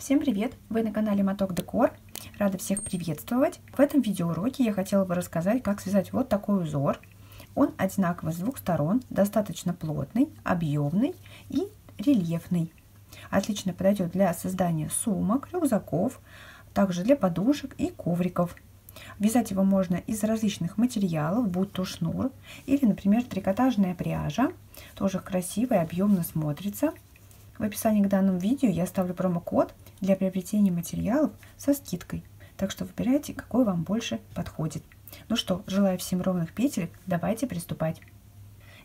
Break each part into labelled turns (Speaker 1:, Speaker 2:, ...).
Speaker 1: Всем привет! Вы на канале Моток Декор. Рада всех приветствовать. В этом видеоуроке я хотела бы рассказать, как связать вот такой узор. Он одинаковый с двух сторон, достаточно плотный, объемный и рельефный. Отлично подойдет для создания сумок, рюкзаков, также для подушек и ковриков. Вязать его можно из различных материалов, будь то шнур или, например, трикотажная пряжа. Тоже красиво и объемно смотрится. В описании к данному видео я оставлю промокод для приобретения материалов со скидкой. Так что выбирайте, какой вам больше подходит. Ну что, желаю всем ровных петель, давайте приступать.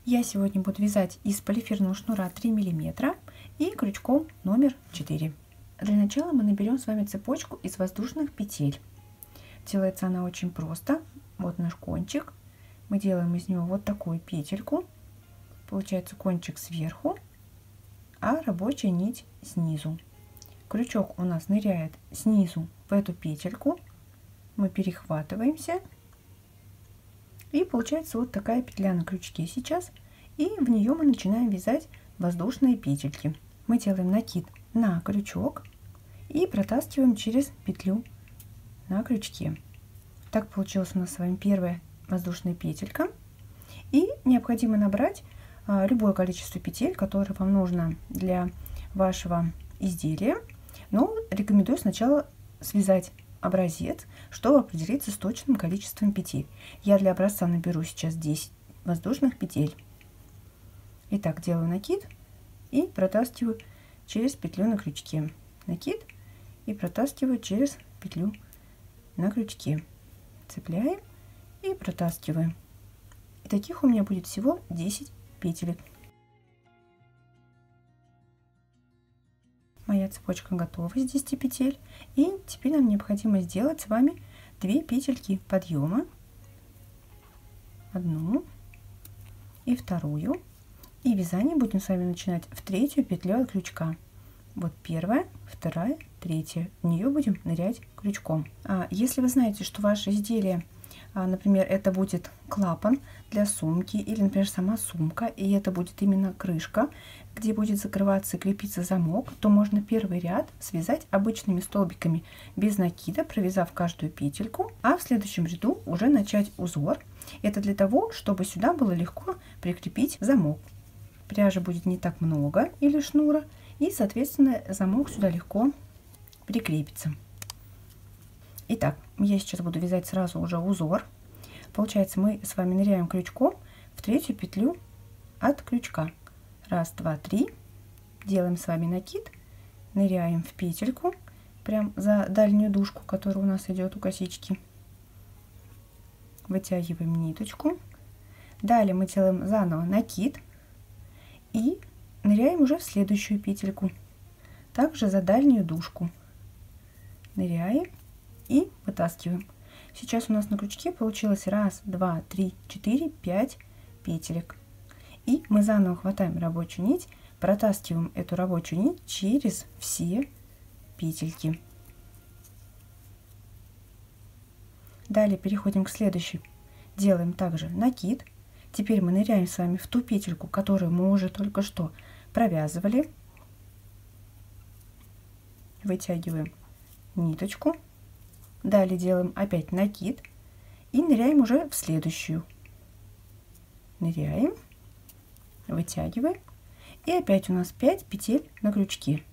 Speaker 1: Я сегодня буду вязать из полиэфирного шнура 3 мм и крючком номер 4. Для начала мы наберем с вами цепочку из воздушных петель. Делается она очень просто. Вот наш кончик. Мы делаем из него вот такую петельку. Получается кончик сверху а рабочая нить снизу. Крючок у нас ныряет снизу в эту петельку. Мы перехватываемся. И получается вот такая петля на крючке сейчас. И в нее мы начинаем вязать воздушные петельки. Мы делаем накид на крючок и протаскиваем через петлю на крючке. Так получилась у нас с вами первая воздушная петелька. И необходимо набрать любое количество петель, которое вам нужно для вашего изделия. Но рекомендую сначала связать образец, чтобы определиться с точным количеством петель. Я для образца наберу сейчас 10 воздушных петель. Итак, делаю накид и протаскиваю через петлю на крючке. Накид и протаскиваю через петлю на крючке. Цепляем и протаскиваем. И таких у меня будет всего 10 петелек. Моя цепочка готова из 10 петель. И теперь нам необходимо сделать с вами 2 петельки подъема. Одну и вторую. И вязание будем с вами начинать в третью петлю от крючка. Вот первая, вторая, третья. В нее будем нырять крючком. А если вы знаете, что ваше изделие например, это будет клапан для сумки или, например, сама сумка, и это будет именно крышка, где будет закрываться и крепиться замок, то можно первый ряд связать обычными столбиками без накида, провязав каждую петельку, а в следующем ряду уже начать узор. Это для того, чтобы сюда было легко прикрепить замок. Пряжи будет не так много или шнура, и, соответственно, замок сюда легко прикрепится. Итак, я сейчас буду вязать сразу уже узор. Получается, мы с вами ныряем крючком в третью петлю от крючка. Раз, два, три. Делаем с вами накид. Ныряем в петельку, прям за дальнюю дужку, которая у нас идет у косички. Вытягиваем ниточку. Далее мы делаем заново накид. И ныряем уже в следующую петельку. Также за дальнюю дужку. Ныряем и вытаскиваем. Сейчас у нас на крючке получилось раз, два, три, четыре, пять петелек. И мы заново хватаем рабочую нить, протаскиваем эту рабочую нить через все петельки. Далее переходим к следующей. Делаем также накид. Теперь мы ныряем с вами в ту петельку, которую мы уже только что провязывали. Вытягиваем ниточку Далее делаем опять накид и ныряем уже в следующую. Ныряем, вытягиваем. И опять у нас 5 петель на крючке.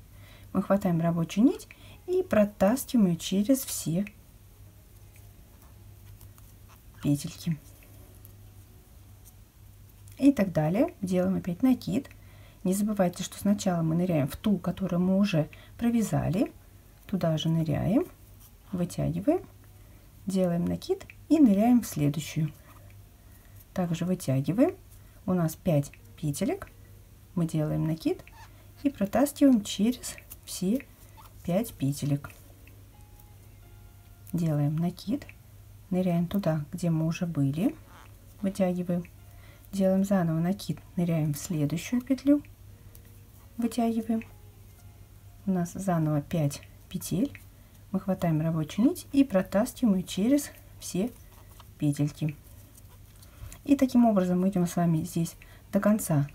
Speaker 1: Мы хватаем рабочую нить и протаскиваем ее через все петельки. И так далее. Делаем опять накид. Не забывайте, что сначала мы ныряем в ту, которую мы уже провязали. Туда же ныряем вытягиваем, делаем накид и ныряем в следующую. Также вытягиваем. У нас 5 петелек. Мы делаем накид и протаскиваем через все 5 петелек. Делаем накид, ныряем туда, где мы уже были, вытягиваем. Делаем заново накид, ныряем в следующую петлю, вытягиваем. У нас заново 5 петель мы хватаем рабочую нить и протаскиваем ее через все петельки. И таким образом мы идем с вами здесь до конца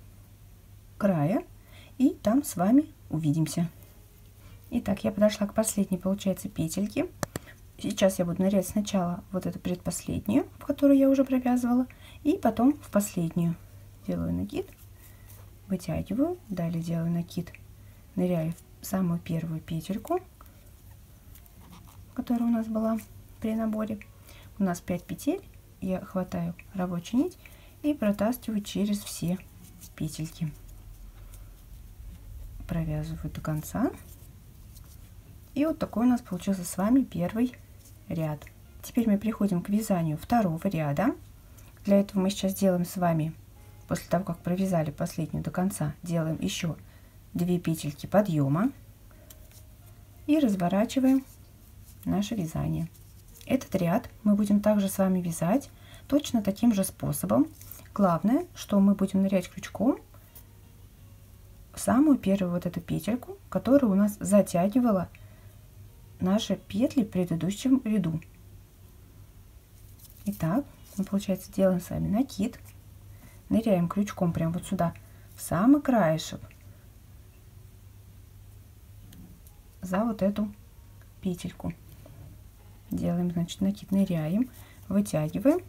Speaker 1: края и там с вами увидимся. Итак, я подошла к последней, получается, петельке. Сейчас я буду нырять сначала вот эту предпоследнюю, в которую я уже провязывала, и потом в последнюю. Делаю накид, вытягиваю, далее делаю накид, ныряю в самую первую петельку, которая у нас была при наборе. У нас 5 петель, я хватаю рабочую нить и протаскиваю через все петельки. Провязываю до конца. И вот такой у нас получился с вами первый ряд. Теперь мы переходим к вязанию второго ряда. Для этого мы сейчас делаем с вами, после того, как провязали последнюю до конца, делаем еще 2 петельки подъема и разворачиваем наше вязание. Этот ряд мы будем также с вами вязать точно таким же способом. Главное, что мы будем нырять крючком в самую первую вот эту петельку, которая у нас затягивала наши петли в предыдущем ряду. Итак, мы, получается, делаем с вами накид, ныряем крючком прямо вот сюда, в самый краешек, за вот эту петельку. Делаем, значит, накид, ныряем, вытягиваем.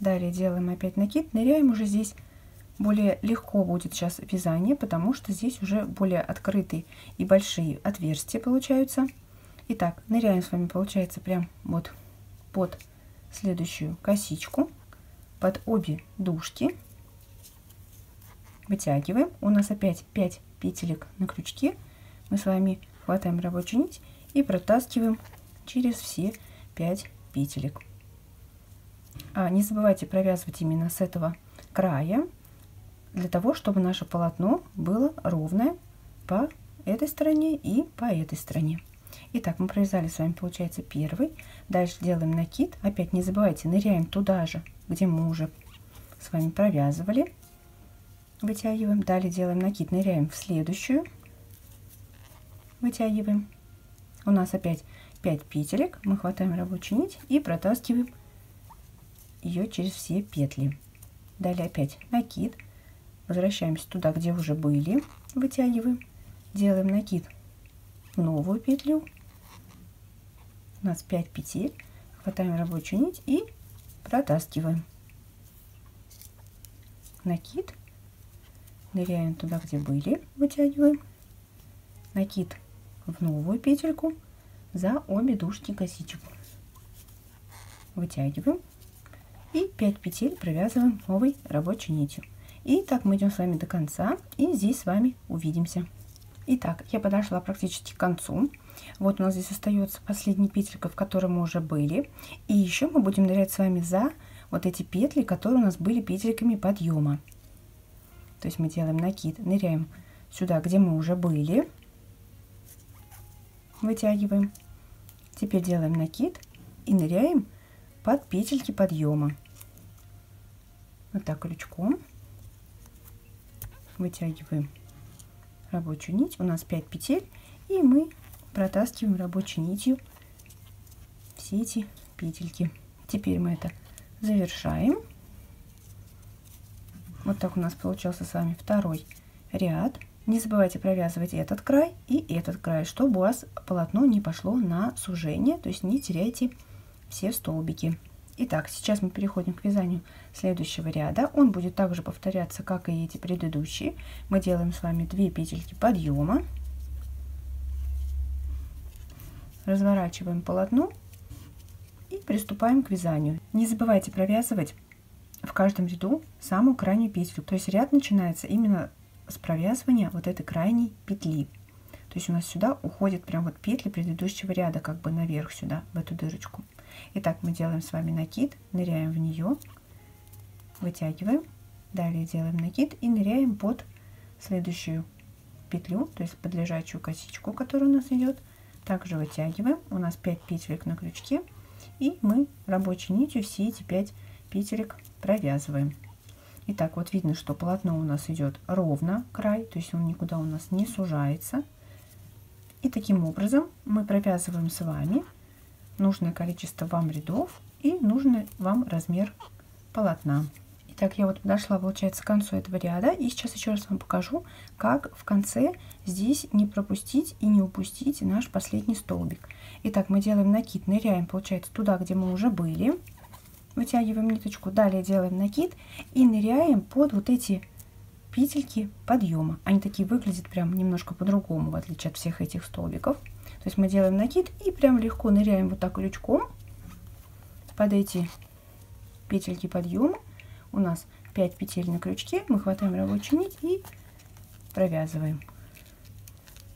Speaker 1: Далее делаем опять накид, ныряем уже здесь более легко будет сейчас вязание, потому что здесь уже более открытые и большие отверстия получаются. Итак, ныряем с вами, получается, прям вот под следующую косичку, под обе дужки. Вытягиваем. У нас опять 5 петелек на крючке. Мы с вами хватаем рабочую нить и протаскиваем через все 5 петелек. А не забывайте провязывать именно с этого края, для того, чтобы наше полотно было ровное по этой стороне и по этой стороне. Итак, мы провязали с вами, получается, первый. Дальше делаем накид. Опять не забывайте, ныряем туда же, где мы уже с вами провязывали. Вытягиваем. Далее делаем накид, ныряем в следующую. Вытягиваем. У нас опять 5 петелек. Мы хватаем рабочую нить и протаскиваем ее через все петли. Далее опять накид. Возвращаемся туда, где уже были. Вытягиваем. Делаем накид новую петлю у нас 5 петель хватаем рабочую нить и протаскиваем накид ныряем туда где были вытягиваем накид в новую петельку за обе дужки косичек вытягиваем и 5 петель провязываем новой рабочей нитью и так мы идем с вами до конца и здесь с вами увидимся Итак, я подошла практически к концу. Вот у нас здесь остается последняя петелька, в которой мы уже были. И еще мы будем нырять с вами за вот эти петли, которые у нас были петельками подъема. То есть мы делаем накид, ныряем сюда, где мы уже были. Вытягиваем. Теперь делаем накид и ныряем под петельки подъема. Вот так крючком. Вытягиваем рабочую нить. У нас 5 петель. И мы протаскиваем рабочей нитью все эти петельки. Теперь мы это завершаем. Вот так у нас получился с вами второй ряд. Не забывайте провязывать этот край и этот край, чтобы у вас полотно не пошло на сужение, то есть не теряйте все столбики. Итак, сейчас мы переходим к вязанию следующего ряда. Он будет также повторяться, как и эти предыдущие. Мы делаем с вами 2 петельки подъема. Разворачиваем полотно и приступаем к вязанию. Не забывайте провязывать в каждом ряду самую крайнюю петлю. То есть ряд начинается именно с провязывания вот этой крайней петли. То есть у нас сюда уходит прям вот петли предыдущего ряда, как бы наверх сюда, в эту дырочку. Итак, мы делаем с вами накид, ныряем в нее, вытягиваем, далее делаем накид и ныряем под следующую петлю, то есть под лежачую косичку, которая у нас идет. Также вытягиваем, у нас 5 петелек на крючке, и мы рабочей нитью все эти 5 петелек провязываем. Итак, вот видно, что полотно у нас идет ровно край, то есть он никуда у нас не сужается. И таким образом мы провязываем с вами нужное количество вам рядов и нужный вам размер полотна. Итак, я вот подошла, получается, к концу этого ряда. И сейчас еще раз вам покажу, как в конце здесь не пропустить и не упустить наш последний столбик. Итак, мы делаем накид, ныряем, получается, туда, где мы уже были. Вытягиваем ниточку, далее делаем накид и ныряем под вот эти петельки подъема. Они такие выглядят прям немножко по-другому, в отличие от всех этих столбиков. То есть мы делаем накид и прям легко ныряем вот так крючком под эти петельки подъема. У нас 5 петель на крючке. Мы хватаем рабочую нить и провязываем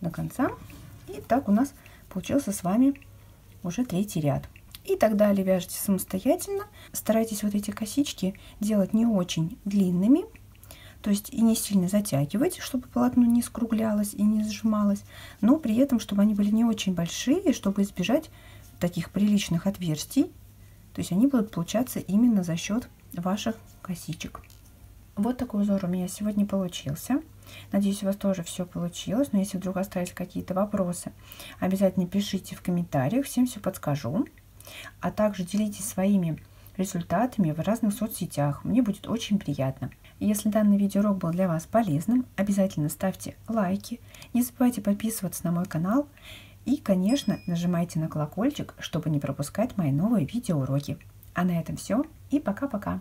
Speaker 1: до конца. И так у нас получился с вами уже третий ряд. И так далее вяжите самостоятельно. Старайтесь вот эти косички делать не очень длинными, то есть и не сильно затягивать, чтобы полотно не скруглялось и не сжималось, но при этом, чтобы они были не очень большие, чтобы избежать таких приличных отверстий. То есть они будут получаться именно за счет ваших косичек. Вот такой узор у меня сегодня получился. Надеюсь, у вас тоже все получилось. Но если вдруг остались какие-то вопросы, обязательно пишите в комментариях, всем все подскажу. А также делитесь своими результатами в разных соцсетях. Мне будет очень приятно. Если данный видеоурок был для вас полезным, обязательно ставьте лайки, не забывайте подписываться на мой канал и, конечно, нажимайте на колокольчик, чтобы не пропускать мои новые видеоуроки. А на этом все и пока-пока!